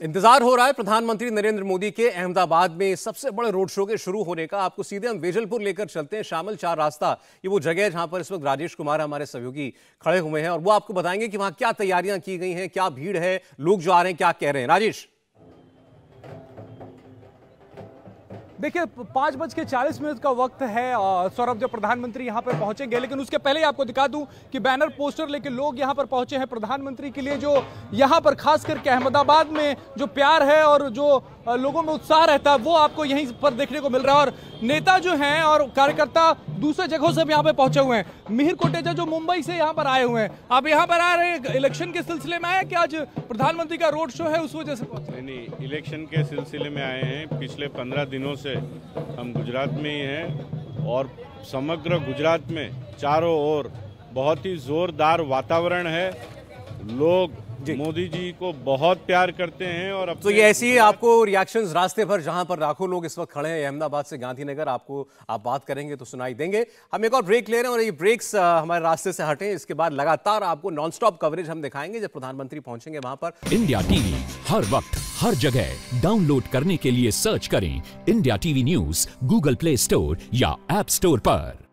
इंतज़ार हो रहा है प्रधानमंत्री नरेंद्र मोदी के अहमदाबाद में सबसे बड़े रोड शो के शुरू होने का। आपको सीधे हम वेजलपुर लेकर चलते हैं, शामिल चार रास्ता। ये वो जगह है जहाँ पर इस वक्त राजेश कुमार हमारे सहयोगी खड़े हुए हैं और वो आपको बताएँगे कि वहाँ क्या तैयारियाँ की गई हैं, क्या भीड़ है, लोग जो आ रहे हैं, क्या कह रहे हैं। राजेश। देखिए पाँच बज के चालीस मिनट का वक्त है सौरभ जब प्रधानमंत्री यहाँ पर पहुँचेंगे, लेकिन उसके पहले ही आपको दिखा दूँ कि बैनर, पोस्टर लेके लोग यहाँ पर पहुँचे हैं प्रधानमंत्री के लिए, जो यहाँ पर खास करके अहमदाबाद में जो प्यार है और जो लोगों में उत्साह रहता है, वो आपको यहीं पर देखने को मिल रहा है। और नेता जो हैं और कार्यकर्ता दूसरे जगहों से भी यहाँ पे पहुँचे हुए हैं। मिहिर कोटेचा जो मुंबई से यहाँ पर आए हुए हैं, आप यहाँ पर आ रहे हैं, इलेक्शन के सिलसिले में आए कि आज प्रधानमंत्री का रोड शो है, उस वजह से नहीं नहीं, इलेक्शन के सिलसिले में आए हैं। पिछले पंद्रह दिनों से हम गुजरात में ही हैं और समग्र गुजरात में चारों ओर बहुत ही जोरदार वातावरण है। लोग मोदी जी को बहुत प्यार करते हैं और तो ये ऐसी आपको रिएक्शंस रास्ते पर जहाँ पर लाखों लोग इस वक्त खड़े हैं अहमदाबाद से गांधीनगर आपको आप बात करेंगे तो सुनाई देंगे। हम एक और ब्रेक ले रहे हैं और ये ब्रेक्स हमारे रास्ते से हटे इसके बाद लगातार आपको नॉनस्टॉप कवरेज हम दिखाएँगे जब प्रधानमंत्री पहुँचेंगे वहाँ पर। इंडिया टीवी हर वक्त हर जगह। डाउनलोड करने के लिए सर्च करें India TV news Google Play store या एप स्टोर पर।